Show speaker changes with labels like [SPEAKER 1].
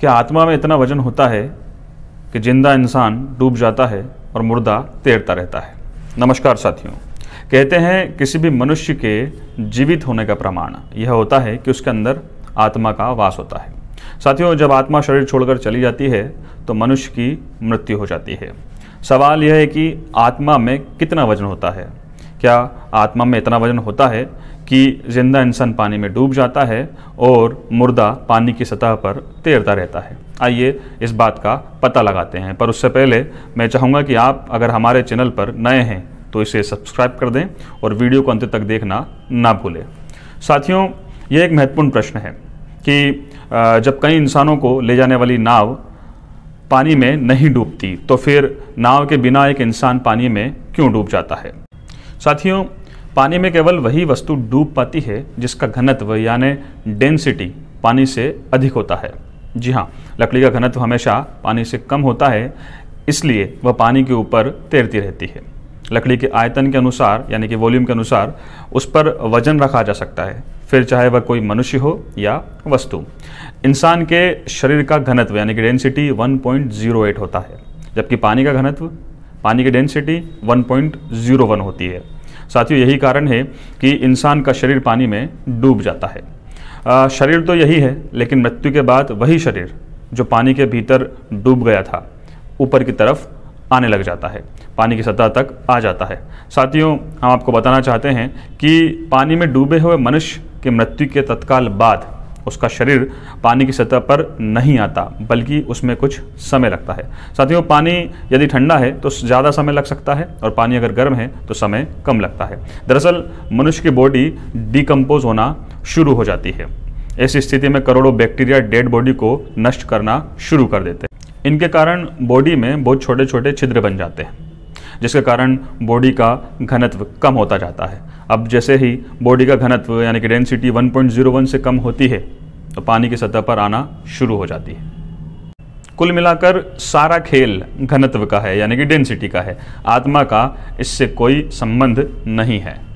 [SPEAKER 1] क्या आत्मा में इतना वज़न होता है कि ज़िंदा इंसान डूब जाता है और मुर्दा तैरता रहता है। नमस्कार साथियों। कहते हैं, किसी भी मनुष्य के जीवित होने का प्रमाण, यह होता है कि उसके अंदर आत्मा का वास होता है। साथियों, जब आत्मा शरीर छोड़कर चली जाती है तो मनुष्य की मृत्यु हो जाती है। सवाल यह है कि आत्मा में कितना वज़न होता है? क्या आत्मा में इतना वज़न होता है कि ज़िंदा इंसान पानी में डूब जाता है और मुर्दा पानी की सतह पर तैरता रहता है। आइए इस बात का पता लगाते हैं। पर उससे पहले मैं चाहूँगा कि आप अगर हमारे चैनल पर नए हैं तो इसे सब्सक्राइब कर दें और वीडियो को अंत तक देखना ना भूलें। साथियों, ये एक महत्वपूर्ण प्रश्न है कि जब कई इंसानों को ले जाने वाली नाव पानी में नहीं डूबती तो फिर नाव के बिना एक इंसान पानी में क्यों डूब जाता है? साथियों पानी में केवल वही वस्तु डूब पाती है जिसका घनत्व, यानी डेंसिटी पानी से अधिक होता है। जी हाँ लकड़ी का घनत्व हमेशा पानी से कम होता है, इसलिए वह पानी के ऊपर तैरती रहती है। लकड़ी के आयतन के अनुसार, यानी कि वॉल्यूम के अनुसार, उस पर वज़न रखा जा सकता है, फिर चाहे वह कोई मनुष्य हो या वस्तु। इंसान के शरीर का घनत्व, यानी कि डेंसिटी 1.08 होता है, जबकि पानी का घनत्व, पानी की डेंसिटी 1.01 होती है। साथियों यही कारण है कि इंसान का शरीर पानी में डूब जाता है। आ, शरीर तो यही है लेकिन मृत्यु के बाद वही शरीर जो पानी के भीतर डूब गया था ऊपर की तरफ़ आने लग जाता है पानी की सतह तक आ जाता है। साथियों हम आपको बताना चाहते हैं कि पानी में डूबे हुए मनुष्य की मृत्यु के तत्काल बाद उसका शरीर पानी की सतह पर नहीं आता, बल्कि उसमें कुछ समय लगता है। साथियों, पानी यदि ठंडा है तो ज़्यादा समय लग सकता है, और पानी अगर गर्म है तो समय कम लगता है। दरअसल, मनुष्य की बॉडी डिकम्पोज होना शुरू हो जाती है। ऐसी स्थिति में करोड़ों बैक्टीरिया डेड बॉडी को नष्ट करना शुरू कर देते हैं। इनके कारण बॉडी में बहुत छोटे छोटे छिद्र बन जाते हैं। जिसके कारण बॉडी का घनत्व कम होता जाता है। अब जैसे ही बॉडी का घनत्व यानी कि डेंसिटी 1.01 से कम होती है तो पानी की सतह पर आना शुरू हो जाती है। कुल मिलाकर सारा खेल घनत्व का है, यानी कि डेंसिटी का है। आत्मा का इससे कोई संबंध नहीं है।